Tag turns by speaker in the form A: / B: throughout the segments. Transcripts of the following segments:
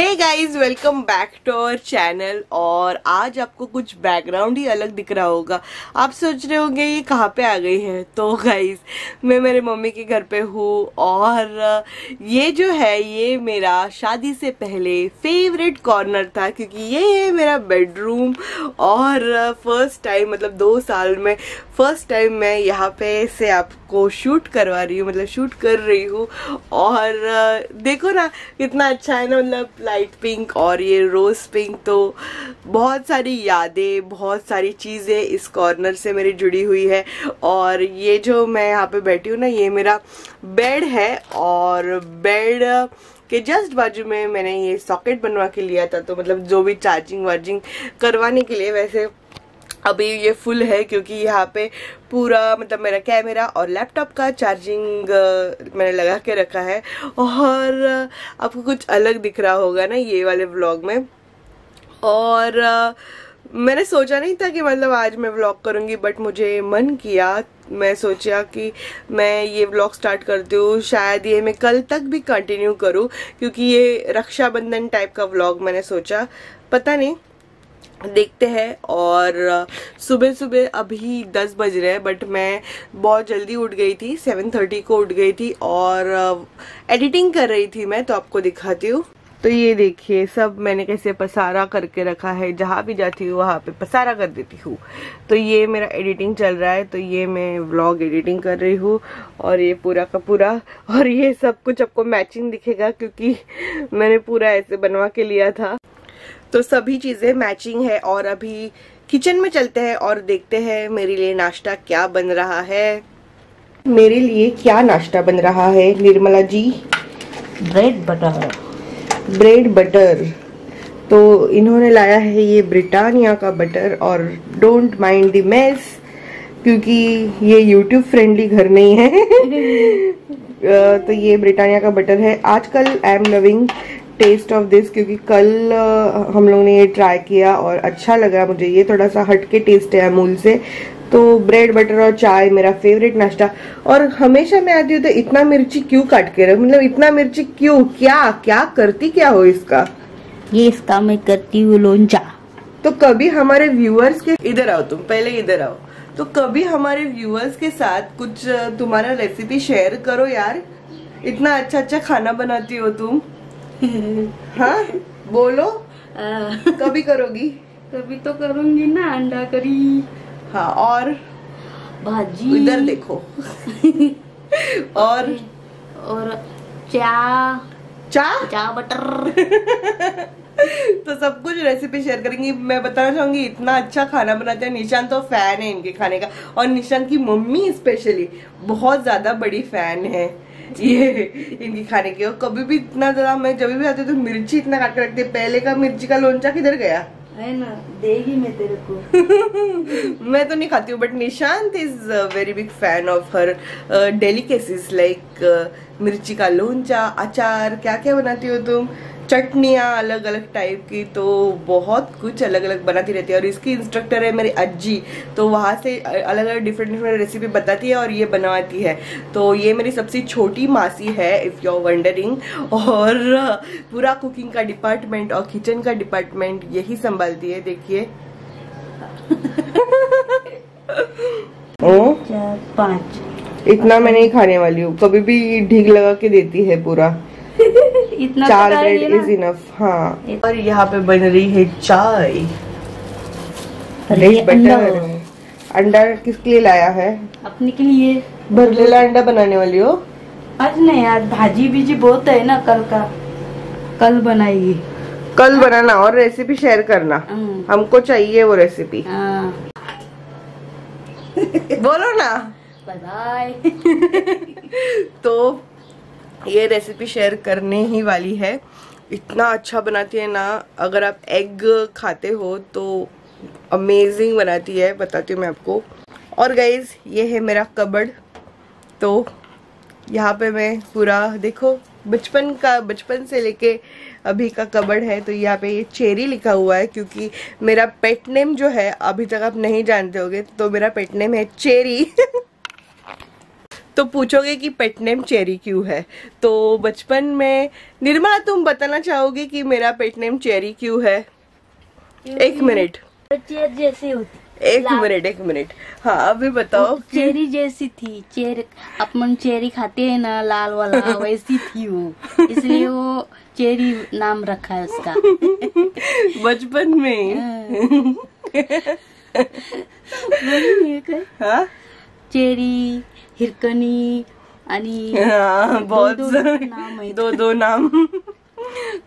A: Hey guys welcome back to our channel और आज आपको कुछ बैकग्राउंड ही अलग दिख रहा होगा। आप सोच रहे होंगे, ये कहाँ पे आ गई है? तो गाइस मैं मेरे मम्मी के घर पे हूँ और ये जो है, ये मेरा शादी से पहले फेवरेट कॉर्नर था क्योंकि ये है मेरा बेडरूम और फ़र्स्ट टाइम मतलब दो साल में फ़र्स्ट टाइम मैं यहाँ पे से आपको शूट करवा रही हूँ मतलब शूट कर रही हूँ। और देखो ना, कितना अच्छा है ना मतलब लाइट पिंक और ये रोज पिंक तो बहुत सारी यादें, बहुत सारी चीज़ें इस कॉर्नर से मेरी जुड़ी हुई है। और ये जो मैं यहाँ पे बैठी हूँ ना, ये मेरा बेड है। और बेड के जस्ट बाजू में मैंने ये सॉकेट बनवा के लिया था तो मतलब जो भी चार्जिंग वार्जिंग करवाने के लिए वैसे अभी ये फुल है क्योंकि यहाँ पे पूरा मतलब मेरा कैमरा और लैपटॉप का चार्जिंग मैंने लगा के रखा है। और आपको कुछ अलग दिख रहा होगा ना ये वाले व्लॉग में। और मैंने सोचा नहीं था कि मतलब आज मैं व्लॉग करूँगी बट मुझे मन किया। मैं सोचा कि मैं ये व्लॉग स्टार्ट करती हूँ, शायद ये मैं कल तक भी कंटिन्यू करूँ, क्योंकि ये रक्षाबंधन टाइप का व्लॉग मैंने सोचा। पता नहीं। देखते हैं और सुबह सुबह अभी दस बज रहे हैं बट मैं बहुत जल्दी उठ गई थी सेवन थर्टी को उठ गई थी और एडिटिंग कर रही थी मैं तो आपको दिखाती हूँ। तो ये देखिए, सब मैंने कैसे पसारा करके रखा है, जहाँ भी जाती हूँ वहाँ पे पसारा कर देती हूँ। तो ये मेरा एडिटिंग चल रहा है तो ये मैं व्लॉग एडिटिंग कर रही हूँ, और ये पूरा का पूरा, और ये सब कुछ आपको मैचिंग दिखेगा, क्योंकि मैंने पूरा ऐसे बनवा के लिया था। तो सभी चीज़ें मैचिंग है और अभी किचन में चलते हैं और देखते हैं मेरे लिए नाश्ता क्या बन रहा है। मेरे लिए क्या नाश्ता बन रहा है? Nirmala ji.
B: Bread butter
A: bread butter तो इन्होंने लाया है ये ब्रिटानिया का बटर और डोंट माइंड द मेस क्योंकि ये यूट्यूब फ्रेंडली घर नहीं है। तो ये ब्रिटानिया का बटर है। आजकल I am loving taste of this क्योंकि कल हम लोग ने ये ट्राई किया और अच्छा लगा मुझे। ये थोड़ा सा हटके टेस्ट है अमूल से। तो ब्रेड बटर और चाय मेरा फेवरेट नाश्ता। और हमेशा मैं आती हूँ तो इतना मिर्ची क्यों काट के रख? मतलब इतना मिर्ची क्यों? क्या क्या करती क्या हो इसका?
B: ये इसका मैं करती हूँ लोंचा
A: तो कभी हमारे व्यूअर्स के इधर आओ तुम पहले इधर आओ। तो कभी हमारे व्यूअर्स के साथ कुछ तुम्हारा रेसिपी शेयर करो यार। इतना अच्छा अच्छा खाना बनाती हो तुम। हाँ बोलो। कभी करोगी?
B: कभी तो करूँगी ना अंडा करी।
A: हाँ और?
B: भाजी।
A: इधर देखो। और?
B: और चा।
A: चा?
B: चा बटर।
A: तो सब कुछ रेसिपी शेयर करेंगी। मैं बताना चाहूँगी इतना अच्छा खाना बनाते हैं। निशान तो फ़ैन है इनके खाने का। और निशान की मम्मी स्पेशली बहुत ज़्यादा बड़ी फ़ैन है। ये इनकी खाने की। और कभी भी इतना ज़्यादा मैं जब भी आती तो मिर्ची इतना काट के रखती पहले का मिर्ची का लोनचा किधर गया?
B: है ना देगी मैं तेरे को।
A: मैं तो नहीं खाती हूँ but Nishant is very big fan of her delicacies like मिर्ची का लोनचा अचार क्या क्या बनाती हो तुम? चटनियाँ अलग अलग टाइप की तो बहुत कुछ अलग अलग बनाती रहती है। और इसकी इंस्ट्रक्टर है मेरी अज्जी तो वहाँ से अलग अलग डिफरेंट डिफरेंट रेसिपी बताती है और ये बनाती है। तो ये मेरी सबसे छोटी मासी है इफ़ यू आर वंडरिंग और पूरा कुकिंग का डिपार्टमेंट और किचन का डिपार्टमेंट यही संभालती है देखिए।
B: पाँच।
A: इतना मैं नहीं खाने वाली हूँ कभी भी ढीक लगा के देती है पूरा।
B: इतना
A: चार ब्रेड इज़ इनफ हाँ। और यहाँ पे बन रही है चाय। बटर अंडा किसके लिए लाया है?
B: अपने के लिए।
A: भरलेला अंडा बनाने वाली हो?
B: आज नहीं आज भाजी बीजी बहुत है ना कल का। कल बनाएगी।
A: कल बनाना और रेसिपी शेयर करना।
B: हम्म।
A: हमको चाहिए वो रेसिपी
B: हाँ।
A: बोलो ना।
B: बाय
A: तो ये रेसिपी शेयर करने ही वाली है। इतना अच्छा बनाती है ना, अगर आप एग खाते हो तो अमेजिंग बनाती है, बताती हूँ मैं आपको। और गाइज़ ये है मेरा कबड़ तो यहाँ पे मैं पूरा, देखो, बचपन का, बचपन से लेके अभी का कबड़ है तो यहाँ पे ये चेरी लिखा हुआ है, क्योंकि मेरा पेट नेम जो है, अभी तक आप नहीं जानते होगे तो मेरा पेट नेम है चेरी तो पूछोगे कि पेट नेम चेरी क्यों है? तो बचपन में निर्मला तुम बताना चाहोगे कि मेरा पेट नेम चेरी क्यों है? एक मिनट।
B: चेर जैसी होती।
A: एक मिनट एक मिनट। हाँ अभी बताओ
B: चेरी जैसी थी। चेर अपन चेरी खाते हैं ना लाल वाला वैसी थी वो। इसलिए वो चेरी नाम रखा है उसका।
A: बचपन में। हाँ।
B: चेरी हिरकणी आणि
A: बहुत
B: नाम है।
A: दो दो नाम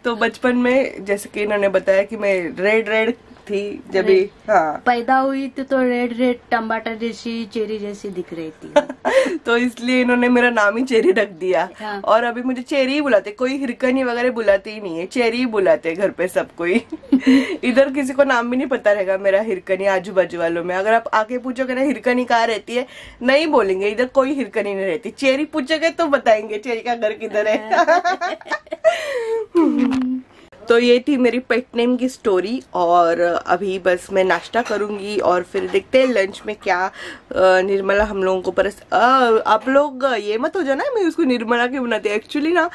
A: तो बचपन में जैसे कि इन्होंने बताया कि मैं रेड रेड थी जब हाँ।
B: पैदा हुई थी तो रेड रेड टमाटर जैसी चेरी जैसी दिख रही थी।
A: तो इसलिए इन्होंने मेरा नाम ही चेरी रख दिया।
B: हाँ।
A: और अभी मुझे चेरी ही बुलाते कोई हिरकनी वगैरह बुलाते ही नहीं है चेरी ही बुलाते घर पे सब कोई। इधर किसी को नाम भी नहीं पता रहेगा मेरा हिरकनी आजू बाजू वालों में। अगर आप आके पूछोगे ना हिरकनी कहाँ रहती है? नहीं बोलेंगे इधर कोई हिरकनी नहीं रहती। चेरी पूछोगे तो बताएँगे चेरी का घर किधर है? तो ये थी मेरी पेट नेम की स्टोरी और अभी बस मैं नाश्ता करूँगी और फिर देखते हैं लंच में क्या निर्मला हम लोगों को परस अ, आप लोग ये मत हो जाना मैं उसको निर्मला क्यों बनाती एक्चुअली ना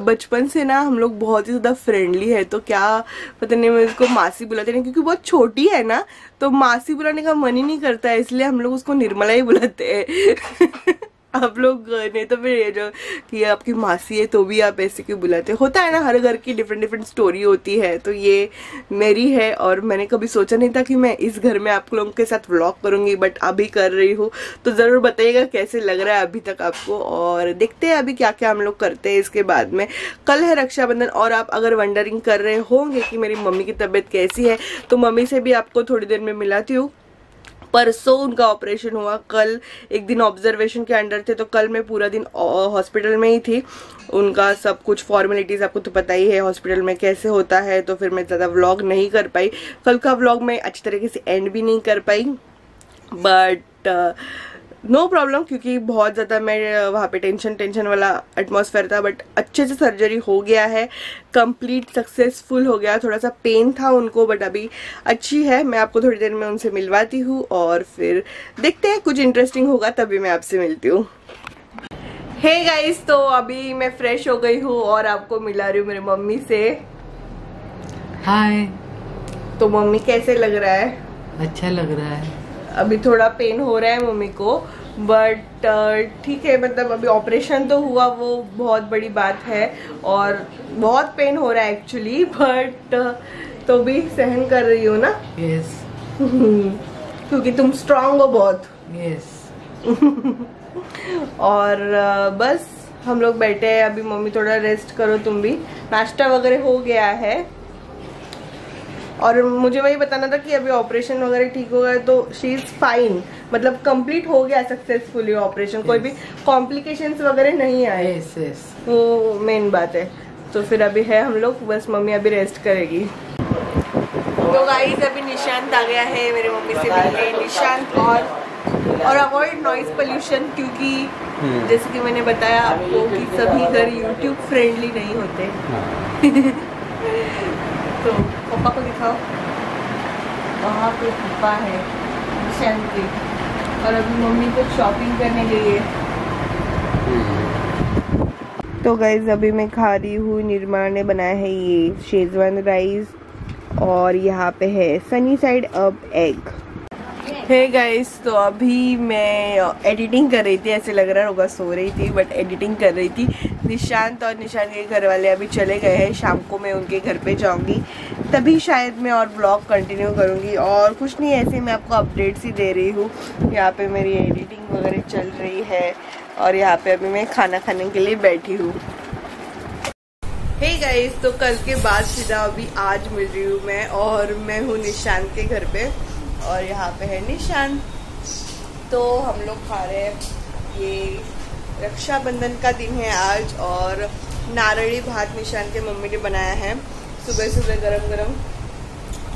A: बचपन से ना हम लोग बहुत ही ज़्यादा फ्रेंडली है तो क्या पता नहीं मैं उसको मासी बुलाते नहीं क्योंकि बहुत छोटी है ना तो मासी बुलाने का मन ही नहीं करता है इसलिए हम लोग उसको निर्मला ही बुलाते हैं। आप लोग नहीं तो फिर ये जो कि आपकी मासी है तो भी आप ऐसे क्यों बुलाते? होता है ना, हर घर की डिफरेंट डिफरेंट स्टोरी होती है तो ये मेरी है और मैंने कभी सोचा नहीं था कि मैं इस घर में आप लोगों के साथ व्लॉग करूँगी बट अभी कर रही हूँ। तो ज़रूर बताइएगा कैसे लग रहा है अभी तक आपको और देखते हैं अभी क्या क्या हम लोग करते हैं इसके बाद में। कल है रक्षाबंधन और आप अगर वंडरिंग कर रहे होंगे कि मेरी मम्मी की तबीयत कैसी है तो मम्मी से भी आपको थोड़ी देर में मिलाती हूँ। परसों उनका ऑपरेशन हुआ, कल एक दिन ऑब्जर्वेशन के अंडर थे तो कल मैं पूरा दिन हॉस्पिटल में ही थी। उनका सब कुछ फॉर्मेलिटीज आपको तो पता ही है हॉस्पिटल में कैसे होता है तो फिर मैं ज़्यादा व्लॉग नहीं कर पाई। कल का व्लॉग मैं अच्छी तरीके से एंड भी नहीं कर पाई बट नो प्रॉब्लम क्योंकि बहुत ज़्यादा मैं वहाँ पे टेंशन टेंशन वाला एटमॉस्फेयर था बट अच्छे से सर्जरी हो गया है। कंप्लीट सक्सेसफुल हो गया थोड़ा सा पेन था उनको बट अभी अच्छी है। मैं आपको थोड़ी देर में उनसे मिलवाती हूँ और फिर देखते हैं कुछ इंटरेस्टिंग होगा तभी मैं आपसे मिलती हूँ। हे hey गाइस तो अभी मैं फ्रेश हो गई हूँ और आपको मिला रही हूँ मेरी मम्मी से।
C: हाय
A: तो मम्मी कैसे लग रहा है?
C: अच्छा लग रहा है।
A: अभी थोड़ा पेन हो रहा है मम्मी को बट ठीक है मतलब अभी ऑपरेशन तो हुआ वो बहुत बड़ी बात है और बहुत पेन हो रहा है एक्चुअली बट तो भी सहन कर रही हो ना
C: यस yes.
A: क्योंकि तुम स्ट्रांग हो बहुत
C: यस yes.
A: और अ, बस हम लोग बैठे हैं अभी मम्मी थोड़ा रेस्ट करो तुम भी नाश्ता वगैरह हो गया है और मुझे वही बताना था कि अभी ऑपरेशन वगैरह ठीक हो गया तो शी इज़ फाइन मतलब कंप्लीट हो गया सक्सेसफुली ऑपरेशन कोई भी कॉम्प्लिकेशंस वगैरह नहीं आए।
C: यस यस
A: वो मेन बात है। तो फिर अभी है हम लोग बस मम्मी अभी रेस्ट करेगी। तो गाइस अभी निशांत आ गया है मेरी मम्मी से मिलने। निशांत और और अवॉइड नॉइज़ पोल्यूशन क्योंकि जैसे कि मैंने बताया आपको कि सभी घर यूट्यूब फ्रेंडली नहीं होते। तो पप्पा को दिखाओ। वहाँ पे पप्पा है निशांत पे और अभी मम्मी को शॉपिंग करने गई है। तो गाइज़ अभी मैं खा रही हूँ। निर्मा ने बनाया है ये शेजवान राइस और यहाँ पे है सनी साइड अप एग है गाइस तो अभी मैं एडिटिंग कर रही थी, ऐसे लग रहा होगा सो रही थी बट एडिटिंग कर रही थी। निशांत और निशांत के घर वाले अभी चले गए हैं, शाम को मैं उनके घर पे जाऊँगी। तभी शायद मैं और ब्लॉग कंटिन्यू करूँगी, और कुछ नहीं, ऐसे मैं आपको अपडेट्स ही दे रही हूँ। यहाँ पे मेरी एडिटिंग वगैरह चल रही है, और यहाँ पे अभी मैं खाना खाने के लिए बैठी हूँ। हे गाइस तो कल के बाद सीधा अभी आज मिल रही हूँ मैं, और मैं हूँ निशांत के घर पे। और यहाँ पे है निशान। तो हम लोग खा रहे हैं ये रक्षाबंधन का दिन है आज और नारड़ी भात निशान के मम्मी ने बनाया है सुबह सुबह गरम गरम।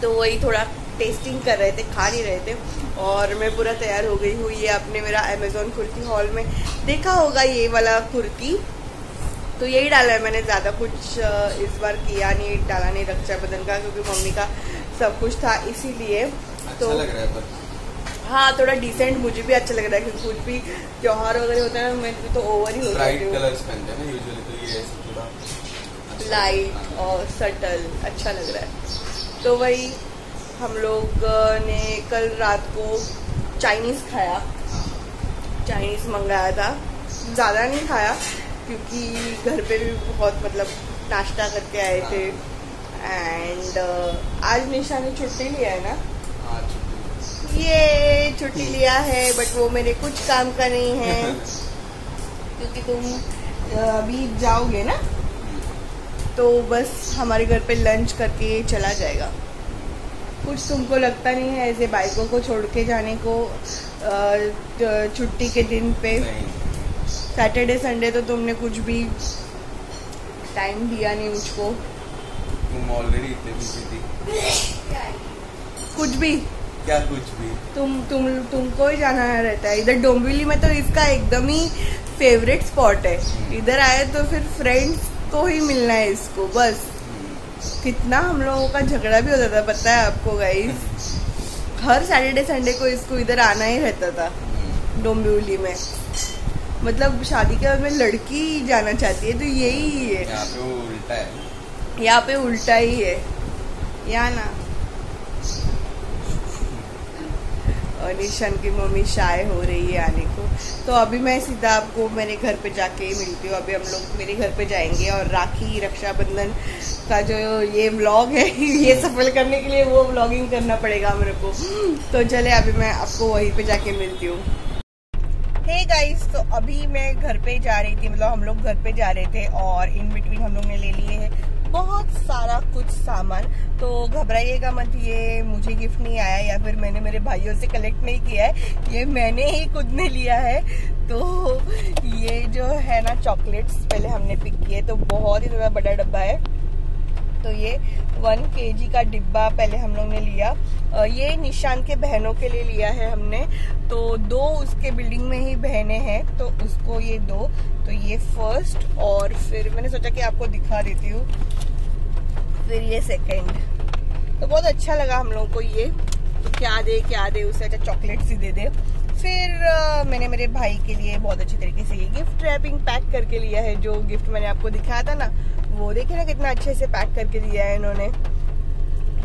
A: तो वही थोड़ा टेस्टिंग कर रहे थे, खा नहीं रहे थे और मैं पूरा तैयार हो गई हूँ। ये आपने मेरा अमेजोन कुर्ती हॉल में देखा होगा ये वाला कुर्ती। तो यही डाला है मैंने, ज़्यादा कुछ इस बार किया नहीं, डाला नहीं रक्षाबंधन का क्योंकि मम्मी का सब कुछ था, इसीलिए तो
D: अच्छा लग रहा है पर।
A: हाँ थोड़ा डिसेंट मुझे भी अच्छा लग रहा है क्योंकि कुछ भी त्योहार वगैरह होता है ना मैं तो ओवर ही होता
D: ब्राइट
A: जाती हूँ।
D: कलर्स पहनते हैं ना यूजुअली तो ये थोड़ा अच्छा
A: लाइट
D: है।
A: और सटल अच्छा लग रहा है। तो वही हम लोग ने कल रात को चाइनीज़ खाया। चाइनीज़ मंगाया था। ज़्यादा नहीं खाया क्योंकि घर पे भी बहुत मतलब नाश्ता करके आए थे। एंड आज निशा ने छुट्टी लिया है ना।
D: हाँ।
A: ये छुट्टी लिया है बट वो मेरे कुछ काम का नहीं है। क्योंकि तुम अभी जाओगे ना तो बस हमारे घर पे लंच करके चला जाएगा। कुछ तुमको लगता नहीं है ऐसे बाइकों को छोड़ के जाने को छुट्टी के दिन पे? सैटरडे संडे तो तुमने कुछ भी टाइम दिया नहीं मुझको।
D: तुम ऑलरेडी इतने बिज़ी थी।
A: कुछ भी।
D: क्या कुछ भी।
A: तुम तुम तुमको ही जाना रहता है। इधर डोंबिवली में तो इसका एकदम ही फेवरेट स्पॉट है। इधर आए तो फिर फ्रेंड्स को ही मिलना है इसको बस। कितना हम लोगों का झगड़ा भी होता था पता है आपको गाइस हर सैटरडे संडे को इसको इधर आना ही रहता था डोंबिवली में। मतलब शादी के बाद में लड़की जाना चाहती है तो यही है।
D: यहाँ पे उल्टा है।
A: यहाँ पे उल्टा ही है। यहाँ ना। और निशान की मम्मी शाय हो रही है आने को। तो अभी मैं सीधा आपको मेरे घर पे जाके मिलती हूँ। अभी हम लोग मेरे घर पे जाएँगे और राखी, रक्षाबंधन का जो ये व्लॉग है, ये सफल करने के लिए वो व्लॉगिंग करना पड़ेगा मेरे को। तो चले, अभी मैं आपको वहीं पे जाके मिलती हूँ। हे गाइस तो अभी मैं घर पे जा रही थी। मतलब हम लोग घर पे जा रहे थे और इन बिटवीन हम लोग ने ले लिए है बहुत सारा कुछ सामान। तो घबराइएगा मत, ये मुझे गिफ्ट नहीं आया या फिर मैंने मेरे भाइयों से कलेक्ट नहीं किया है। ये मैंने ही खुद ने लिया है। तो ये जो है ना चॉकलेट्स पहले हमने पिक किए तो बहुत ही ज़्यादा बड़ा डब्बा है। तो ये वन के का डिब्बा पहले हम लोग ने लिया। ये निशान के बहनों के लिए लिया है हमने। तो दो उसके बिल्डिंग में ही बहने हैं तो उसको ये दो। तो ये फ़र्स्ट और फिर मैंने सोचा कि आपको दिखा देती हूँ। फिर ये सेकंड तो बहुत अच्छा लगा हम लोगों को ये। तो क्या दे क्या दे, उसे अच्छा चॉकलेट्स ही दे दे। फिर मैंने मेरे भाई के लिए बहुत अच्छी तरीके से ये गिफ्ट रैपिंग पैक करके लिया है, जो गिफ्ट मैंने आपको दिखाया था ना, वो देखे ना कितना अच्छे से पैक करके दिया है इन्होंने।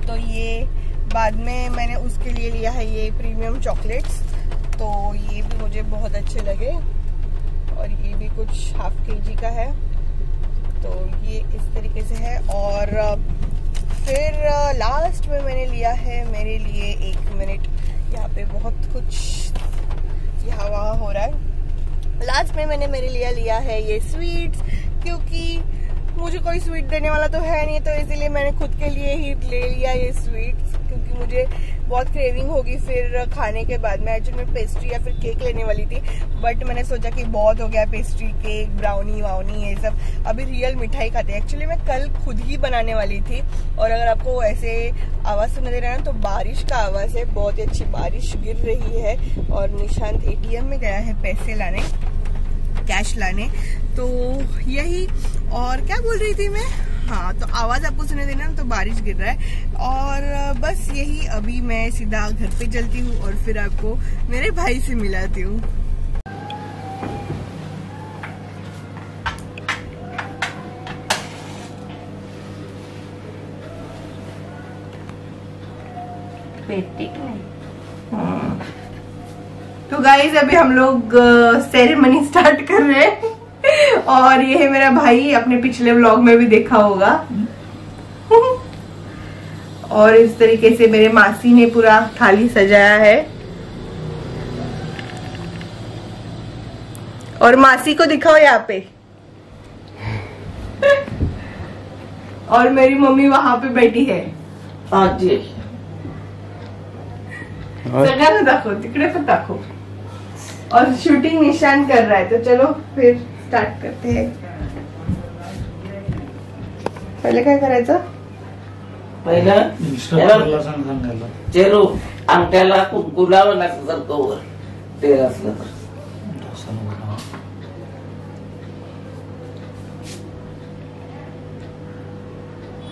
A: तो ये बाद में मैंने उसके लिए लिया है ये प्रीमियम चॉकलेट्स तो ये भी मुझे बहुत अच्छे लगे, और ये भी कुछ हाफ़ के जी का है। तो ये इस तरीके से है, और फिर लास्ट में मैंने लिया है मेरे लिए एक मिनट यहाँ पे बहुत कुछ यहाँ वहाँ हो रहा है। लास्ट में मैंने मेरे लिए लिया है ये स्वीट्स क्योंकि मुझे कोई स्वीट देने वाला तो है नहीं तो इसीलिए मैंने खुद के लिए ही ले लिया ये स्वीट्स क्योंकि मुझे बहुत क्रेविंग होगी, फिर खाने के बाद में एक्चुअली मैं पेस्ट्री या फिर केक लेने वाली थी बट मैंने सोचा कि बहुत हो गया पेस्ट्री केक ब्राउनी वाउनी ये सब। अभी रियल मिठाई खाते हैं। एक्चुअली मैं कल खुद ही बनाने वाली थी, और अगर आपको ऐसे आवाज़ सुना दे रहा है ना तो बारिश का आवाज़ है, बहुत ही अच्छी बारिश गिर रही है, और निशांत एटीएम में गया है पैसे लाने कैश लाने। तो यही, और क्या बोल रही थी मैं? हाँ तो आवाज़ आपको सुने देना ना तो बारिश गिर रहा है। और बस यही अभी मैं सीधा घर पे चलती हूँ और फिर आपको मेरे भाई से मिलाती हूँ। तो गाइज़ अभी हम लोग सेरेमनी स्टार्ट कर रहे हैं। और ये है मेरा भाई अपने पिछले व्लॉग में भी देखा होगा। और इस तरीके से मेरे मासी ने पूरा थाली सजाया है। और मासी को दिखाओ यहाँ पे। और मेरी मम्मी वहाँ पे बैठी है। सगळ्यांना दाखव तिकडे पण दाखव और शूटिंग निशान कर रहा है तो चलो फिर। स्टार्ट करते. पहिले काय करायचं?
E: पहिलं चेरू अंगठ्याला कुंकू लागतं जर कवर ते असलं तर.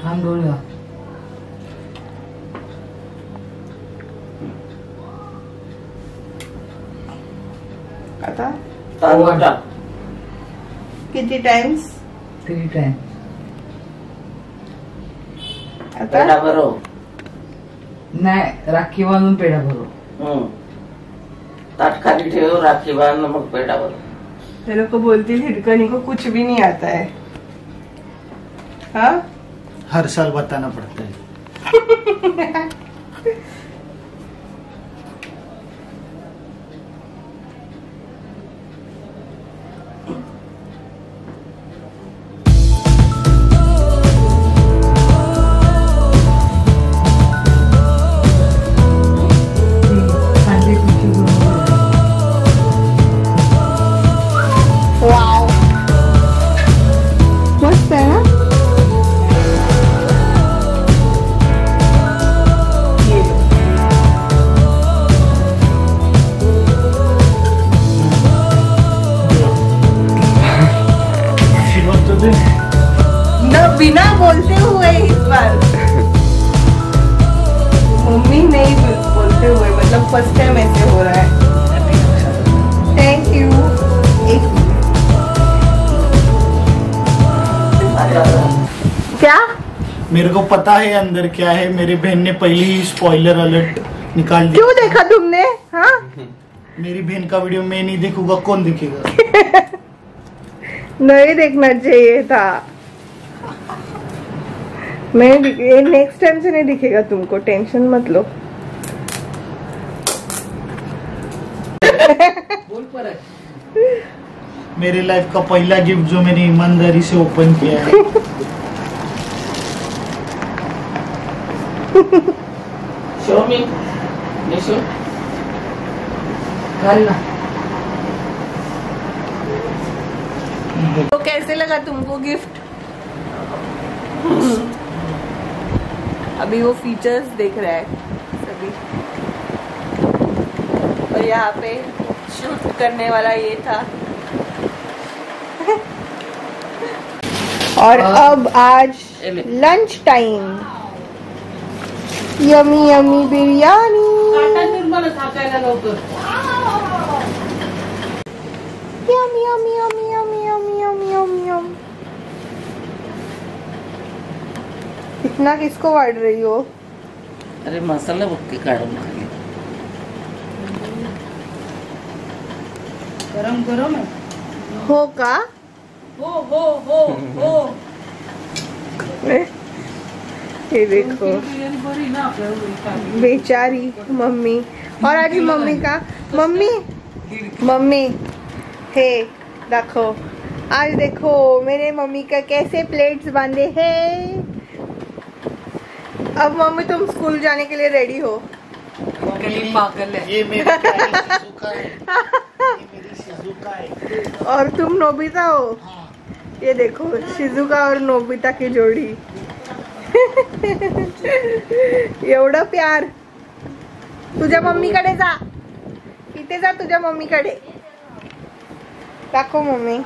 E: Alhamdulillah.
A: किती टाइम्स
C: थ्री टाइम
A: आता?
E: पेढा भरो.
C: नाही राखी बांधून पेढा भरू.
E: हम्म. ताट खाली ठेव राखी बाँध मग पेढा भरो.
A: ये लोग को बोलती हिरकनी को कुछ भी नहीं आता है. हाँ?
F: हर साल बताना पड़ता है.
A: बोलते हुए इस बार। मम्मी नहीं बोलते हुए मतलब फ़र्स्ट टाइम ऐसे हो रहा है। थैंक यू एक क्या?
F: मेरे को पता है अंदर क्या है। मेरी बहन ने पहले ही स्पॉइलर अलर्ट निकाल दिया
A: क्यों देखा तुमने? हाँ?
F: मेरी बहन का वीडियो मैं नहीं देखूँगा कौन देखेगा?
A: नहीं देखना चाहिए था। मैं ये नेक्स्ट टाइम से नहीं दिखेगा तुमको टेंशन मत लो।
F: मेरे लाइफ का पहला गिफ्ट जो मैंने ईमानदारी से ओपन किया है।
E: शो मी निशू
A: तो कैसे लगा तुमको गिफ्ट अभी वो फीचर्स देख रहा है सभी। और यहाँ पे शूट करने वाला ये था। और अब आज lunch time yummy yummy biryani yum yum yum yum yum yum yum yum इतना किसको वाढ रही हो?
E: अरे मसाला बघते काढून खाली।
B: गरम गरम है
A: हो का?
B: हो हो हो हो।
A: ये देखो। बेचारी मम्मी। और आज मम्मी का मम्मी? मम्मी। हे देखो आज देखो मेरे मम्मी का कैसे प्लेट्स बांधे हैं? अब मम्मी तुम स्कूल जाने के लिए रेडी हो।
F: ये मेरी है। ये मेरी है।
A: और तुम नोबिता हो? ये देखो शिजुका और नोबिता की जोड़ी। एवढं प्यार। तुझ्या मम्मीकडे जा। इथे जा तुझ्या मम्मीकडे। दाखव मम्मी.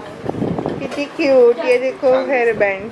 A: किती क्यूट ये देखो हेअर बँड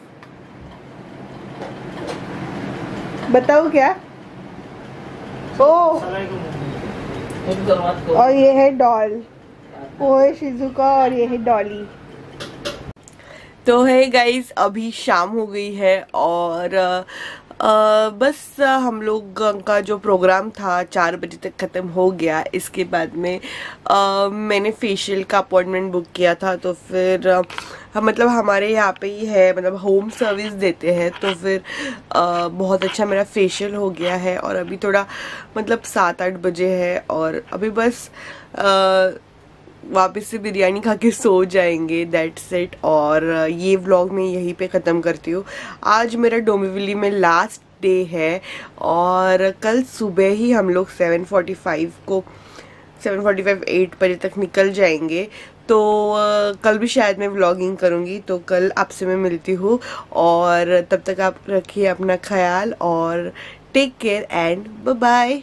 A: बताओ क्या? ओ. और ये है डॉल। वो है शिजुका और ये है डॉली। तो है गाइज़ अभी शाम हो गई है और बस हम लोग का जो प्रोग्राम था चार बजे तक ख़त्म हो गया। इसके बाद में अ, मैंने फेशियल का अपॉइंटमेंट बुक किया था तो फिर हम मतलब हमारे यहाँ पे ही है मतलब होम सर्विस देते हैं तो फिर अ, बहुत अच्छा मेरा फेशियल हो गया है। और अभी थोड़ा मतलब सात आठ बजे है और अभी बस अ, वापस से बिरयानी खा के सो जाएँगे दैट्स इट और ये व्लॉग मैं यहीं पे ख़त्म करती हूँ। आज मेरा डोमिवली में लास्ट डे है और कल सुबह ही हम लोग 7:45 को सेवन फोर्टी फाइव एट बजे तक निकल जाएँगे। तो कल भी शायद मैं व्लॉगिंग करूँगी तो कल आपसे मैं मिलती हूँ और तब तक आप रखिए अपना ख्याल और टेक केयर एंड बाय